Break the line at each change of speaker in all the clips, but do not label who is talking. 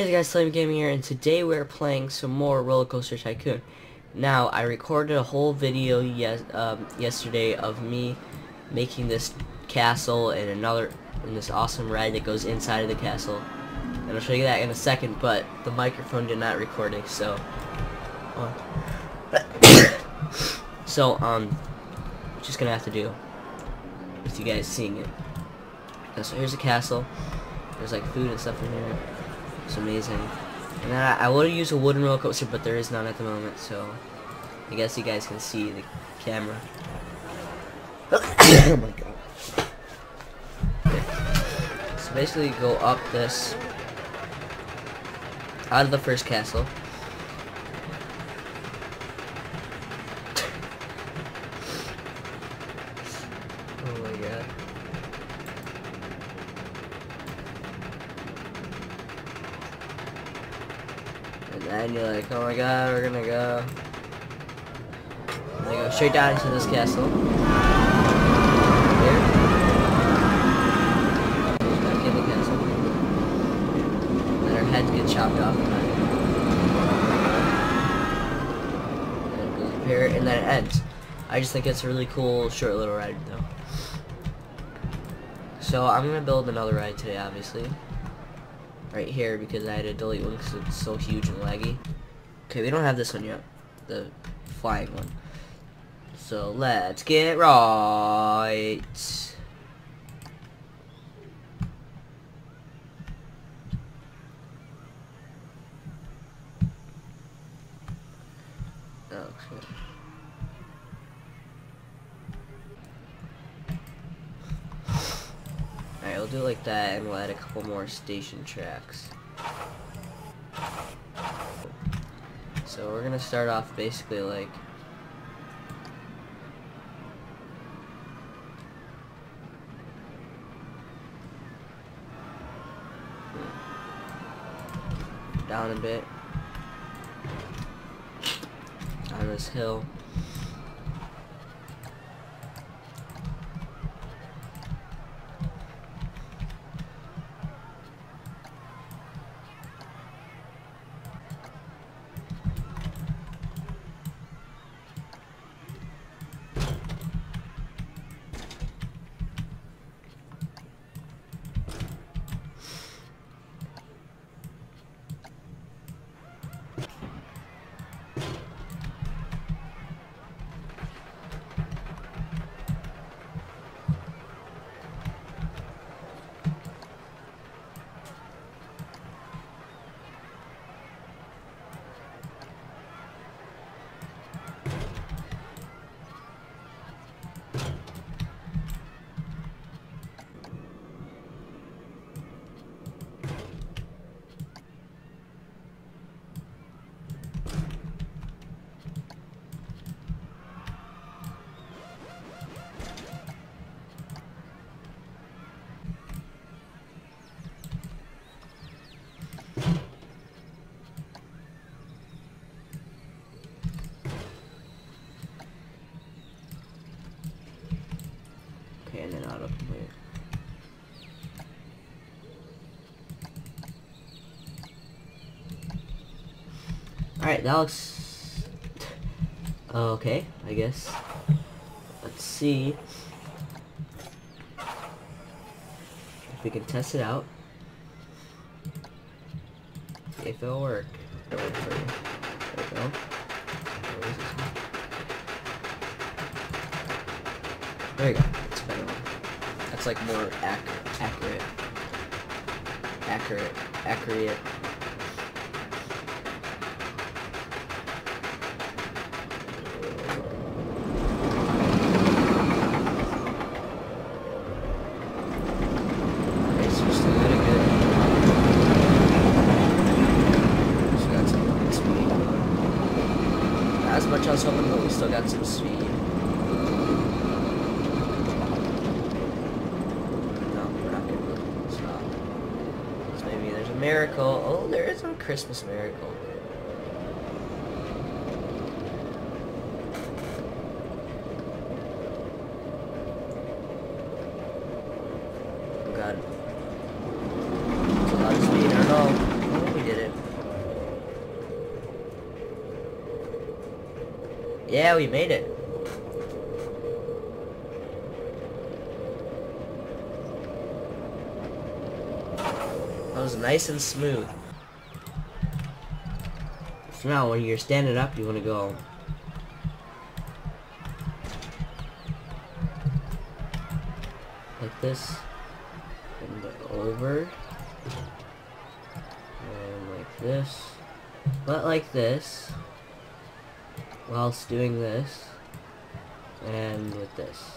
Hey guys, Slime Gaming here, and today we're playing some more Roller Coaster Tycoon. Now, I recorded a whole video yes, um, yesterday of me making this castle and another, and this awesome ride that goes inside of the castle. And I'll show you that in a second, but the microphone did not record it, so... uh, so, um, just gonna have to do with you guys seeing it. So here's the castle. There's like food and stuff in here. It's amazing. And I, I would used a wooden roller coaster, but there is none at the moment, so I guess you guys can see the camera.
oh my god.
So basically, go up this out of the first castle. oh my god. And you're like, oh my god, we're gonna go. And they go straight down into this castle. Then our heads get chopped off. And here, and then it ends. I just think it's a really cool, short little ride, though. So I'm gonna build another ride today, obviously. Right here, because I had to delete one because it's so huge and laggy. Okay, we don't have this one yet. The flying one. So let's get right. Okay. Alright, we'll do it like that and we'll add a couple more station tracks. So we're gonna start off basically like down a bit on this hill. Okay, and then autocomplete. Alright, that looks... okay, I guess. Let's see if we can test it out. If it'll work. There we go. There you go. Better one. That's like more ac accurate. Accurate. Accurate. Okay, so we're still doing good. Still got some good speed. Not as much as hoping, but we still got some speed. No, we're not gonna stop. So maybe there's a miracle. Oh, there is a Christmas miracle. Oh god. It's a lot of speed. I don't know. Oh, we did Yeah, we made it. That was nice and smooth. So now when you're standing up, you want to go like this and over and like this but like this whilst doing this and with this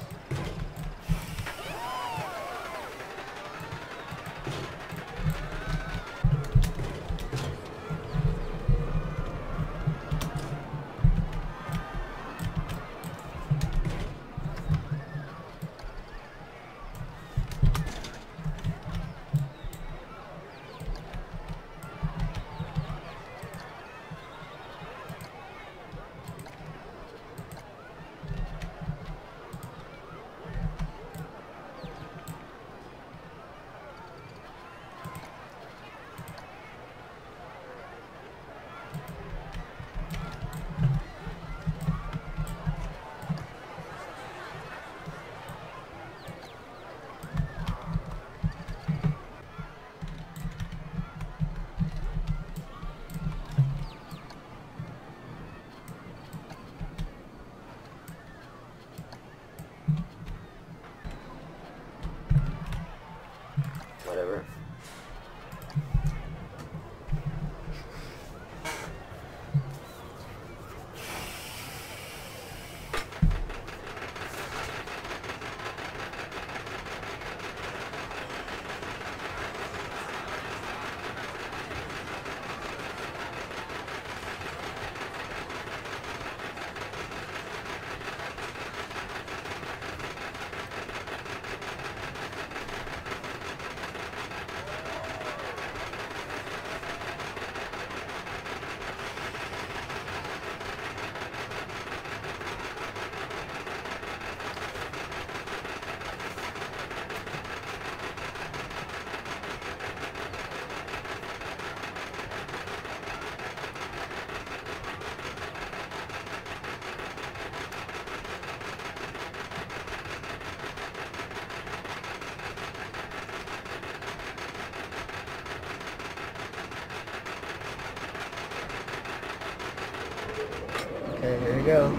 Okay, here we go.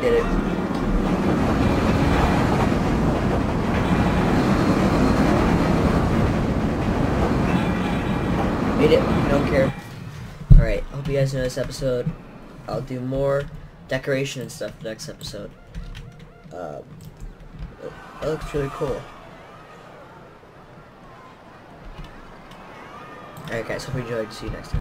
Did it. Made it. Don't care. Alright, hope you guys know this episode. I'll do more decoration and stuff next episode. Um, that looks really cool. Alright guys, hope you enjoyed. See you next time.